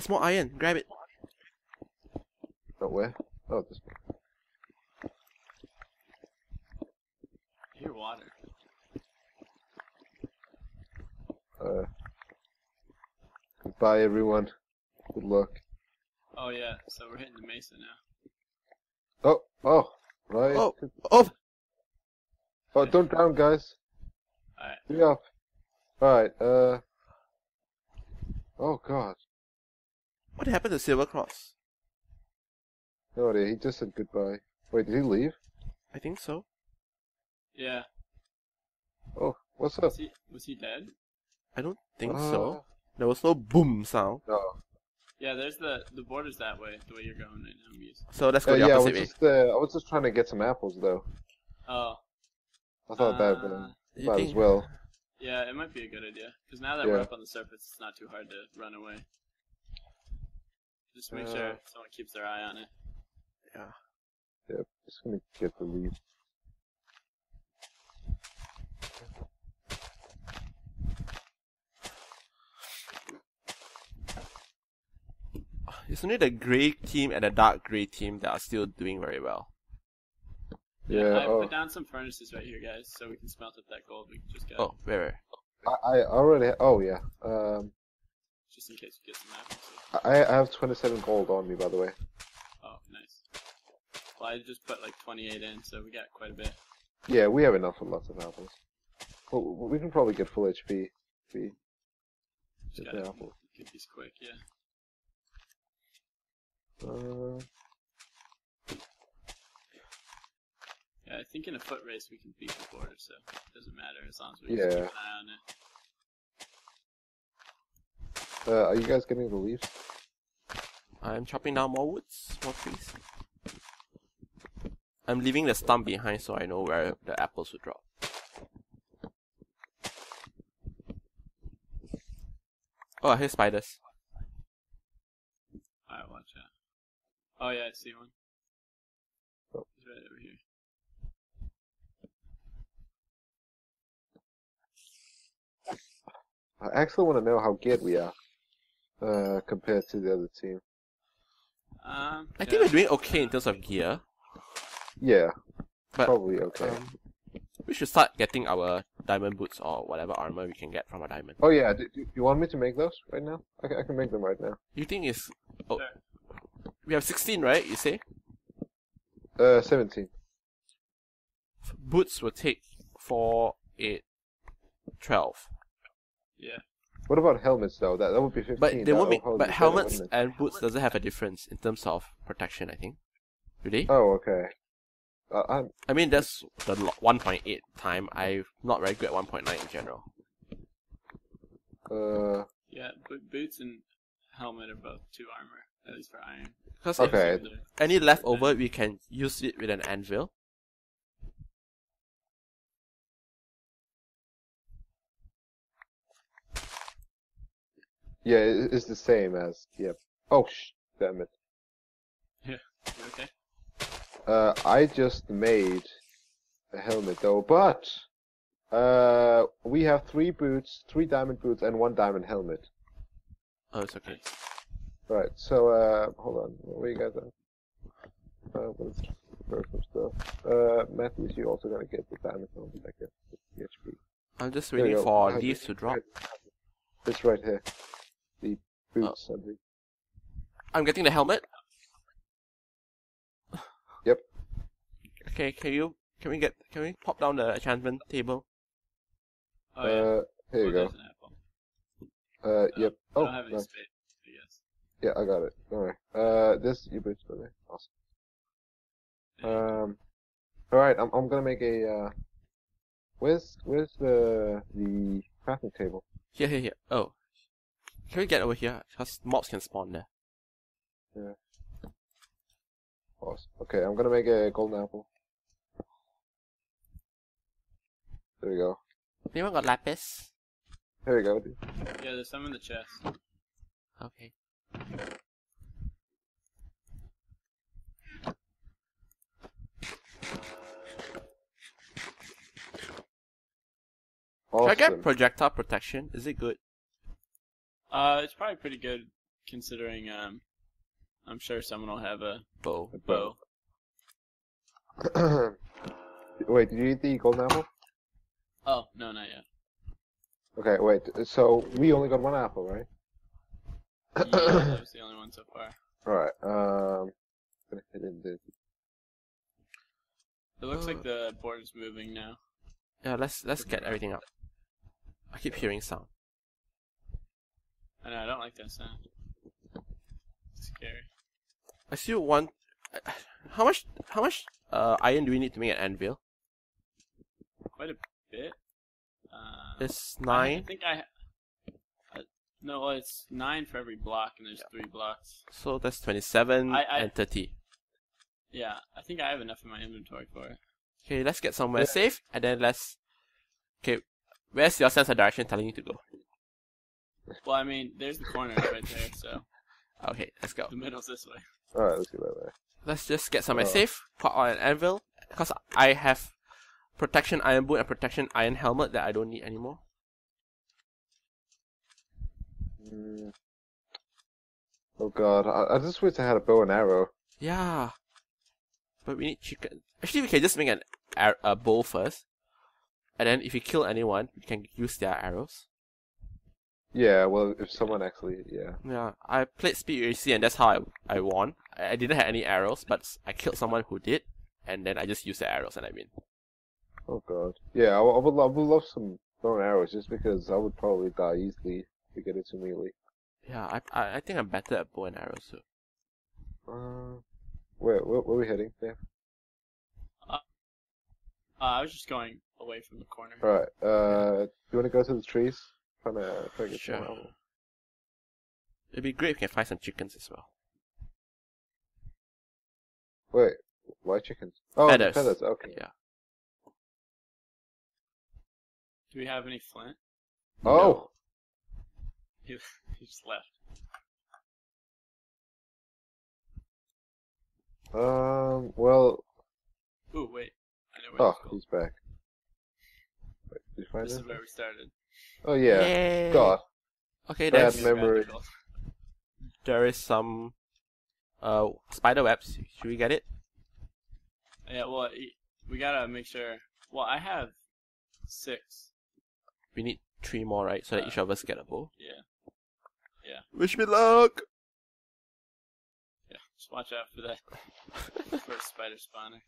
diamonds. There's more iron. Grab it. Oh, where? Oh, this Here, water. Uh, goodbye, everyone. Good luck. Oh yeah, so we're hitting the mesa now. Oh, oh, right. Oh, oh, Oh, don't drown, guys. Alright. Be up. Alright, uh. Oh, God. What happened to SilverKos? No idea. He just said goodbye. Wait, did he leave? I think so. Yeah. Oh, what's up? Was he was he dead? I don't think Uh, so. There was no boom sound. No. Yeah, there's the the border's that way, the way you're going right now, Muse. So let's go Uh, the yeah, I was opposite way. just, uh, I was just trying to get some apples, though. Oh. I thought that would be You as well. Yeah, it might be a good idea. Because now that we're up on the surface, it's not too hard to run away. Just make Uh, sure someone keeps their eye on it. Yeah. Yep, just gonna get the lead. It's only the grey team and the dark grey team that are still doing very well. Yeah, I oh, put down some furnaces right here, guys, so we can smelt up that gold we just got. Oh, where, where? I, I already, oh yeah, um, Just in case we get some. I, I have 27 gold on me, by the way. Oh, nice. Well, I just put like 28 in, so we got quite a bit. Yeah, we have enough for lots of apples. Well, we can probably get full HP. we Just get the apple. get these quick, yeah. Uh, Yeah, I think in a foot race we can beat the border, so it doesn't matter as long as we Yeah. keep an eye on it. Uh, are you guys getting the leaves? I'm chopping down more woods, more trees. I'm leaving the stump behind so I know where the apples will drop. Oh, I hear spiders. Alright, watch out. Oh yeah, I see one. Oh. He's right over here. I actually want to know how good we are uh, compared to the other team. Um, I yeah, think we're doing okay in terms of gear, Yeah, but probably okay. um, we should start getting our diamond boots or whatever armor we can get from a diamond. oh yeah, do, do you want me to make those right now? I can, I can make them right now. You think it's oh, Sure. we have 16, right? You say Uh, 17. boots will take 4, 8, 12. Yeah. What about helmets though? That that would be 15. But they won't would make. But be better, helmets wouldn't and boots doesn't have a difference in terms of protection. I think. Do they? Oh, okay. Uh, I'm, I mean, that's the 1.8 time. I'm not very good at 1.9 in general. uh, Yeah, bo- boots and helmet are both two armor, at least for iron. Because Okay. any leftover, we can use it with an anvil. Yeah, it, it's the same as, yep. Oh, sh, damn it. You okay? Uh, I just made a helmet though, but, uh, we have three boots, three diamond boots, and one diamond helmet. Oh, it's okay. Right, so, uh, hold on, where you guys at? Uh, let's grab some stuff. Uh, Matthews, you also gonna get the diamond helmet, I guess, the HP. I'm just waiting for I have leaves it. to drop. It's right here. The boots and the I'm getting the helmet. Yep. Okay, can you can we get can we pop down the enchantment table? Oh yeah. Uh, here you Well, go. an. Uh, yep. I Oh, don't have any nice. space, I guess. Yeah, I got it. Alright. Uh, this you boots, by the way. Awesome. Um, alright, I'm I'm gonna make a uh. Where's where's the the crafting table? Here, here, here. Oh, can we get over here? Because mobs can spawn there. Awesome. Okay, I'm gonna make a golden apple. There we go. Anyone got lapis? Here we go. dude. Yeah, there's some in the chest. Okay. Should I get projectile protection? Is it good? Uh, it's probably pretty good considering um, I'm sure someone will have a Bow. A bow. wait, did you eat the golden apple? Oh no, not yet. Okay, wait. So we only got one apple, right? Yeah, that was the only one so far. Alright, um, gonna hit in the, It looks Uh. like the board is moving now. Yeah, let's let's get everything up. I keep hearing sound. I know I don't like that sound. It's scary. I still want. How much? How much uh, iron do we need to make an anvil? Quite a bit. Uh, It's I nine. think I. Uh, no, well, it's nine for every block, and there's three blocks. So that's twenty-seven I- I- and thirty. Yeah, I think I have enough in my inventory for it. Okay, let's get somewhere safe, and then let's. Okay, where's your sense of direction telling you to go? Well, I mean, there's the corner right there, so Okay, let's go. the middle's this way. alright, let's go that way. Let's just get somewhere Oh. safe. Put on an anvil, because I have protection iron boot and protection iron helmet that I don't need anymore. Mm. Oh god, I, I just wish I had a bow and arrow. Yeah, but we need chicken. Actually, we can just make an ar- a bow first, and then if we kill anyone, we can use their arrows. Yeah, well, if someone actually, yeah. Yeah, I played Speed UHC and that's how I, I won. I, I didn't have any arrows, but I killed someone who did, and then I just used the arrows and I win. Oh god. Yeah, I, would- I would love, would love some bow and arrows just because I would probably die easily to get into melee. Yeah, I, I I think I'm better at bow and arrows too. Uh, where, where, where are we heading? Yeah. Uh, I was just going away from the corner. Alright, uh, do you want to go to the trees? Trying to, trying to get Sure. some apple. It'd be great if we can find some chickens as well. Wait, why chickens? Oh, the Feathers. feathers, okay. Yeah. Do we have any flint? Oh! He, he just left. Um, well, Ooh, wait. I know where oh, this he's back. Wait, did you find This it? is where we started. Oh yeah, Yay. God. Okay, Bad there's Memory. There is some uh spider webs. Should we get it? Yeah, well, we gotta make sure. Well, I have six. We need three more, right? So that Uh, each of us get a bow. Yeah. Yeah, Wish me luck. yeah. Just watch out for that first spider spawner.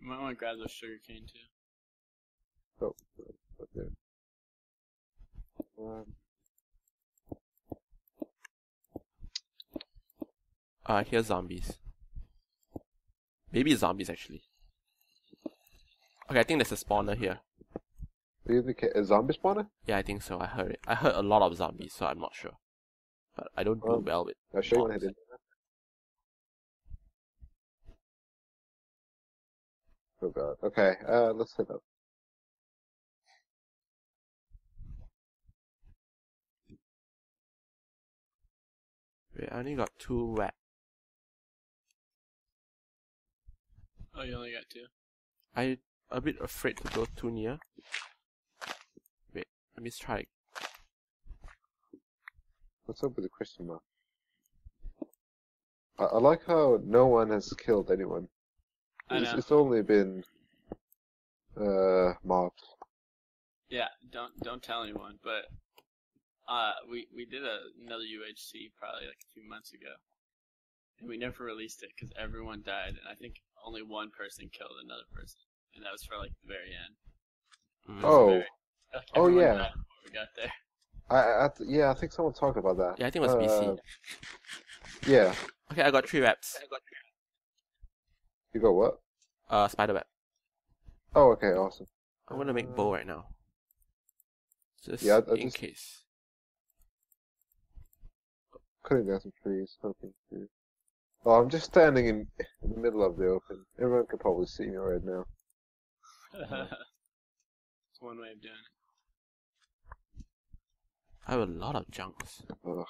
You might want to grab those sugar cane too. Oh, okay. Um, Uh, here's zombies. Maybe zombies actually. Okay, I think there's a spawner here. do you think a zombie spawner? Yeah, I think so. I heard it. I heard a lot of zombies, so I'm not sure. But I don't do Um, well with. I'll show you when I mobs. in. Oh god. Okay, uh, let's head up. Wait, I only got two wet. Oh, you only got two. I a bit afraid to go too near. Wait, let me try. What's up with the question mark? I, I like how no one has killed anyone. I It's, know. it's only been uh mobs. Yeah, don't don't tell anyone. But uh, we we did a, another UHC probably like a few months ago, and we never released it because everyone died, and I think only one person killed another person, and that was for like the very end. Mm. Oh. Very- like, Oh, yeah. died we got there. I, I, I th- yeah, I think someone talked about that. Yeah, I think it was BC. Uh, Yeah. Okay, I got three webs. You got what? Uh, spider web. Oh, okay, awesome. I'm gonna make bow right now. Just Yeah, I- I in just- case. Cutting down some trees, hoping to. Oh, I'm just standing in, in the middle of the open. Everyone can probably see me right now. It's one way of doing it. I have a lot of junks. Ugh.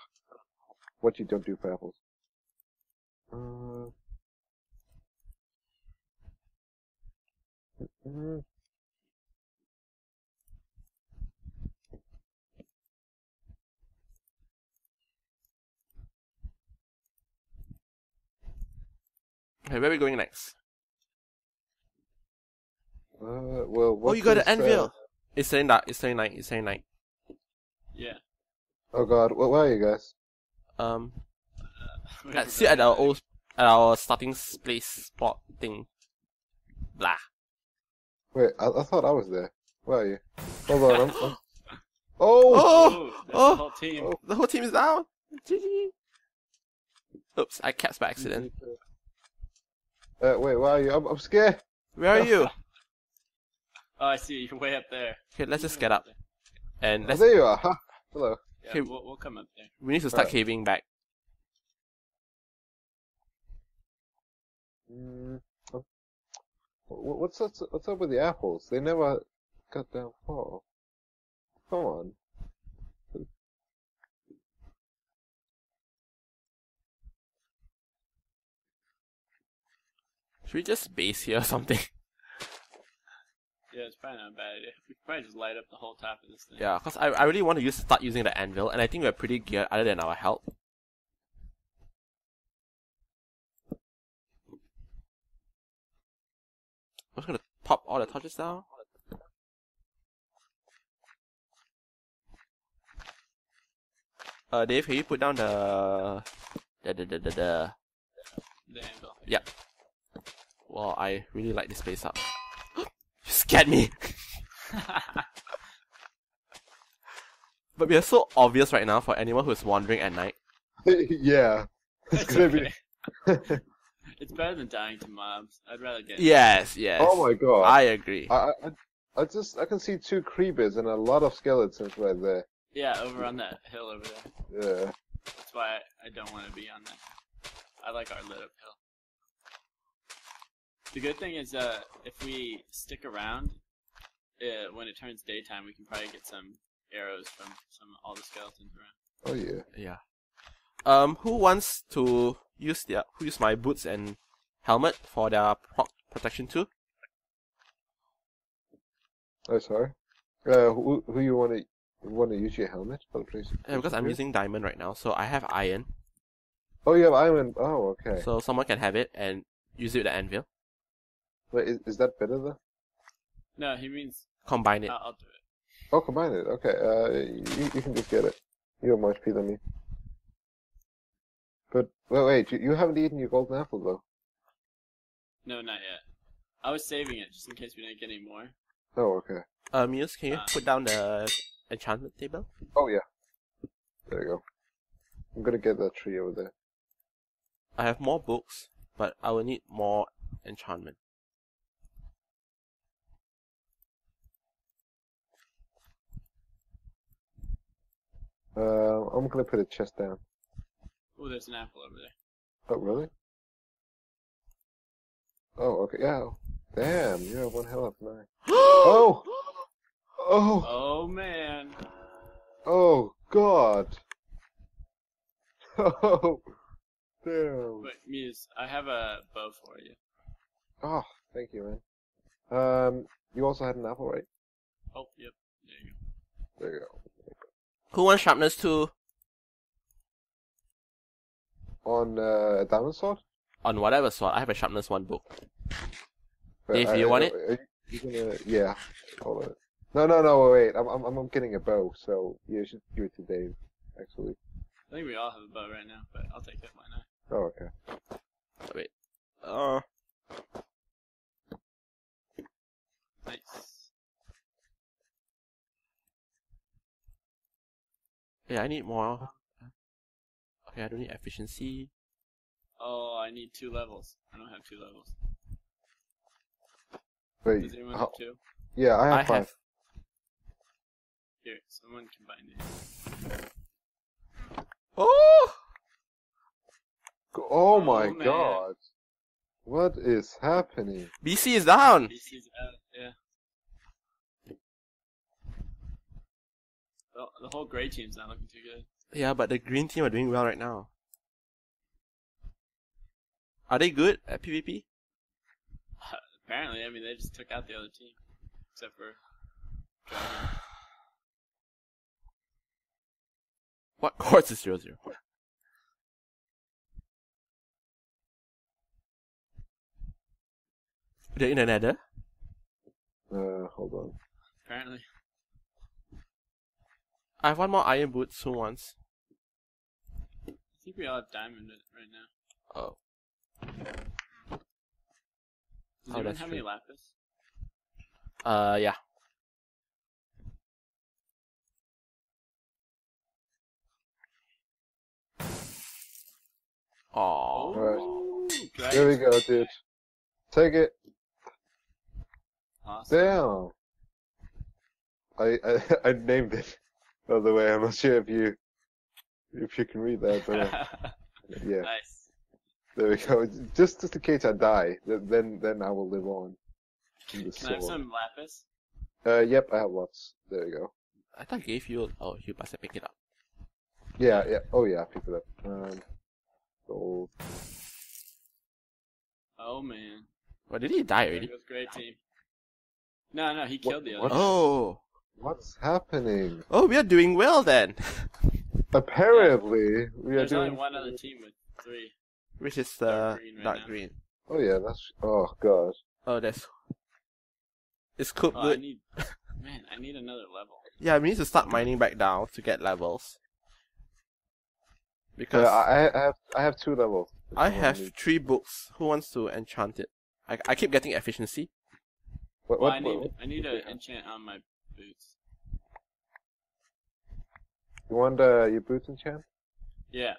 What you don't do for apples. Uh, mm, Okay, where are we going next? Uh, well, oh, you got an is, uh. It's saying that. It's saying night. It's saying night. Yeah. oh god, where, where are you guys? Um, We at, haven't see at our old, at our starting place spot thing. Blah. Wait, I, I thought I was there. Where are you? Hold on, I'm, I'm... Oh! Oh, Oh, oh, the whole team. oh. the whole team is down. Oops, I caps by accident. Uh, wait, where are you? I'm, I'm scared. Where are you? Oh, I see. You're way up there. Okay, let's just get up and Oh, let's. there you are. Huh? Hello. Yeah, Okay. we'll, we'll come up there. We need to start Alright. caving back. Mm, oh. What's up, what's up with the apples? They never cut down far. Come on. Should we just base here or something? Yeah, it's probably not a bad idea. We could probably just light up the whole top of this thing. Yeah, because I, I really want to use start using the anvil, and I think we're pretty geared other than our help. I'm just gonna pop all the torches down. Uh, Dave, can you put down the the the the the, the The anvil. Yep. Well, I really like this place up. you scared me. But we are so obvious right now for anyone who's wandering at night. yeah. It's It's gonna be. it's better than dying to mobs. I'd rather get. Yes, yes. Oh my god. I agree. I, I, I- I just, I can see two creepers and a lot of skeletons right there. Yeah, over on that hill over there. Yeah. That's why I, I don't want to be on that. I like our lit up hill. The good thing is, uh, if we stick around, uh, when it turns daytime, we can probably get some arrows from some all the skeletons around. Oh yeah. Yeah. Um, who wants to use their who use my boots and helmet for their pro- protection too? Oh sorry. Uh, who, who you want to, want to use your helmet for the place? Yeah, because I'm using diamond right now, so I have iron. Oh, you have iron. Oh, okay. So someone can have it and use it with the anvil. Wait, is, is that better though? No, he means Combine it. I'll, I'll do it. Oh, combine it. Okay. Uh, you, you can just get it. You have more HP than me. But wait, wait. You, you haven't eaten your golden apple though. No, not yet. I was saving it just in case we didn't get any more. Oh, okay. Uh, Muse, can you Ah. put down the enchantment table? Oh yeah. There you go. I'm gonna get that tree over there. I have more books, but I will need more enchantment. Uh, I'm gonna put a chest down. Oh, there's an apple over there. Oh, really? Oh, okay. Yeah. Damn, you have one hell of a knife. oh! Oh! Oh man. Oh, God! Oh! Damn. Wait, Muse, I have a bow for you. Oh, thank you, man. Um, you also had an apple, right? Oh, yep. There you go. There you go. Who wants sharpness two? On uh, a diamond sword? On whatever sword, I have a sharpness one book. But Dave, do you want it? You gonna? Yeah. Hold on. No, no, no. Wait. I'm, I'm, I'm getting a bow, so you should give it to Dave. Actually. I think we all have a bow right now, but I'll take it. Why not? Oh, okay. Wait. Uh, Nice. Yeah, I need more. Uh, okay, I don't need efficiency. Oh, I need two levels. I don't have two levels. Wait. Does anyone how- have two? yeah, I have I five. have. Here, someone combine it. Oh! Oh, Oh, my oh, man. God! What is happening? BC is down! BC's out, yeah. The, the whole gray team's not looking too good. Yeah, but the green team are doing well right now. Are they good at PvP? Apparently, I mean, they just took out the other team. Except for Dragon. What course is 0 0? They're in another. Uh, hold on. Apparently. I have one more iron boots. Who wants? I think we all have diamond right now. Oh, Does Oh, anyone have true. any lapis? uh, yeah. Oh, Alright. Dragon There we go, dude. Take it. Awesome. Damn. I, I I named it. By the way, I'm not sure if you if you can read that, but uh, yeah, nice. there we go. Just just in case I die, then then I will live on. In the Can I have some lapis? Uh, yep, I have lots. There you go. I thought I gave you. Oh, you must have picked it up. Yeah, yeah. Oh yeah, I picked it up. Um, gold. Oh man. Well, did he die There already? goes great team. No, no, he What- killed the what? other. Oh, What's happening? oh, we are doing well then. Apparently, we are There's doing. only one other team with three. Which is the Dark green right dark now. green. Oh yeah, that's. Oh god. Oh, that's. It's cooked Oh, I need. Man, I need another level. Yeah, we need to start mining back down to get levels. Uh, Because I, I have I have two levels. I have me- three books. Who wants to enchant it? I, I keep getting efficiency. What, Well, I need. what- I need to enchant on my boots. you want uh, your boots enchant? Yeah.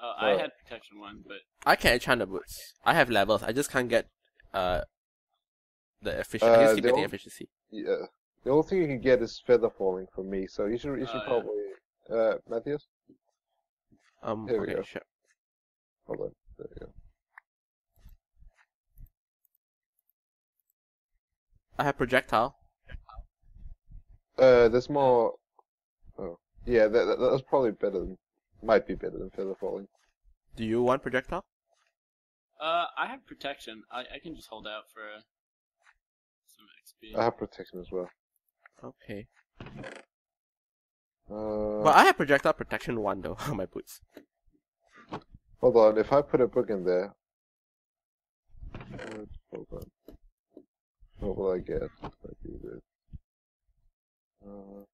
Oh, I had protection one, but I can't enchant the boots. I have levels. I just can't get uh the efficiency. I Uh, just keep the getting only- efficiency. Yeah. The only thing you can get is feather falling from me, so you should you should Oh, yeah. probably uh Matthias. Um, Here we okay, go. sure. Hold on. There you go. I have projectile. Uh, there's more. Oh, yeah. That, that that's probably better than. Might be better than feather falling. Do you want projectile? uh, I have protection. I I can just hold out for uh, some XP. I have protection as well. Okay. Uh, But I have projectile protection one though on my boots. hold on. If I put a book in there. Hold on. What will I get if I do this? Uh,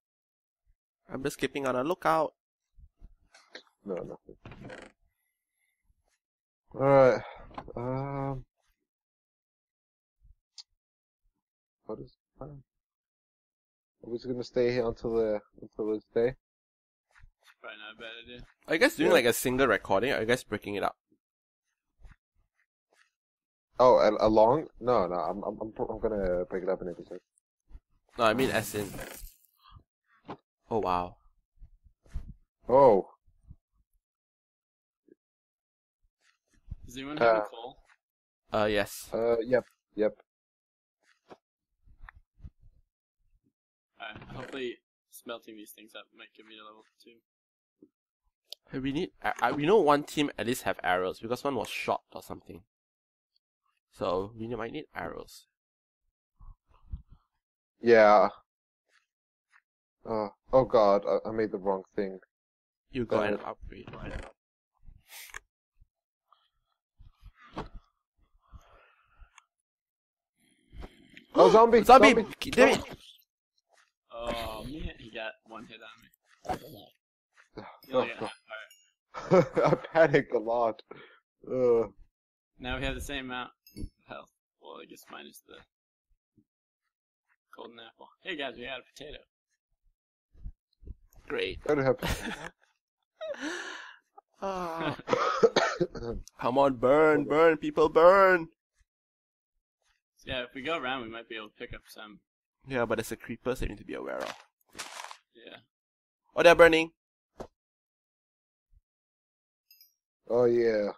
I'm just keeping on a lookout. no, nothing. Alright. Um. What is the plan? Are we just gonna stay here until the until this day? Probably not a bad idea. Are you guys doing Yeah. like a single recording? Or are you guys breaking it up? Oh, a, a long? No, no. I'm I'm I'm, I'm gonna break it up in episodes. No, I mean as in. Oh wow. Oh, Does anyone have Uh, a call? Uh yes. uh, yep, yep. Alright, hopefully smelting these things up might give me a level two. Hey, We need. I, I, we know one team at least have arrows because one was shot or something. So we might need arrows. Yeah. Uh, oh god, I, I made the wrong thing. You go Uh, and upgrade. Oh, zombie! Zombie! Zombie! Damn it! Oh man, he got one hit on me. Oh, only got God. half. Alright, I panicked a lot. Uh, now we have the same amount of health. Well, I guess minus the golden apple. Hey guys, we got a potato. Great. I don't have. Ah. Come on, burn, burn, people, burn! So yeah, if we go around, we might be able to pick up some. Yeah, but it's a creeper, so you need to be aware of. Yeah. Oh, they're burning! oh yeah.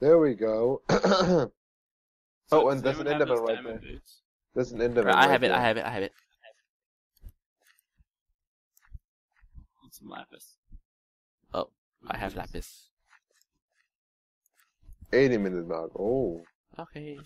There we go. So, Oh, and there's an anyone have Enderman right diamond there. boots? There's an Enderman. I right have it. I have it, I have it. Some lapis. Oh, I have lapis. 80 minute mark. Oh. Okay.